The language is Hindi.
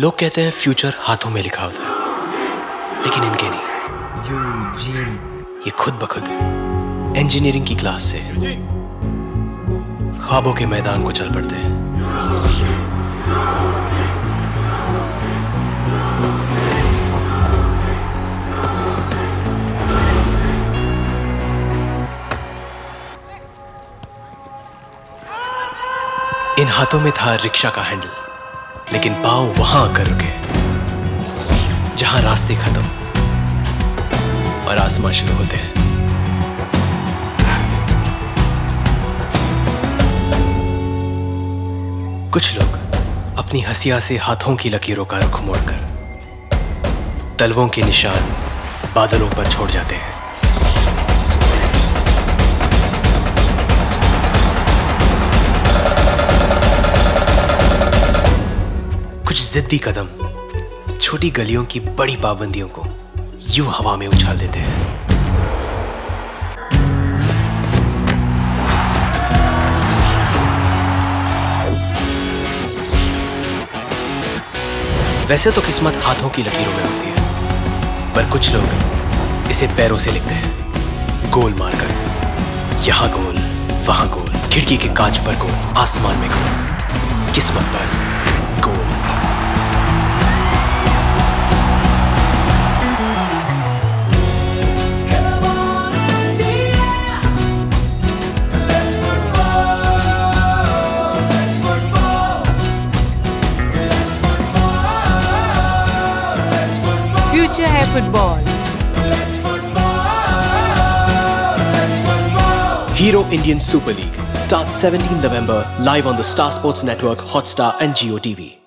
लोग कहते हैं फ्यूचर हाथों में लिखा होता है लेकिन इनके नहीं। यूजीन। ये खुद ब खुद इंजीनियरिंग की क्लास से ख्वाबों के मैदान को चल पड़ते हैं। इन हाथों में था रिक्शा का हैंडल लेकिन पाँव वहाँ आकर रुके, जहाँ रास्ते खत्म और आसमां शुरू होते हैं। कुछ लोग अपनी हसिया से हाथों की लकीरों का रुख मोड़कर, तलवों के निशान बादलों पर छोड़ जाते हैं। कुछ जिद्दी कदम, छोटी गलियों की बड़ी पाबंदियों को यूँ हवा में उछाल देते हैं। वैसे तो किस्मत हाथों की लकीरों में होती है, पर कुछ लोग इसे पैरों से लिखते हैं। गोल मारकर, यहाँ गोल, वहाँ गोल, खिड़की के कांच पर गोल, आसमान में गोल, किस्मत पर गोल। future hai football. Let's football. Let's football. Hero Indian Super League starts 17 November live on the Star Sports Network, Hotstar and GeoTV.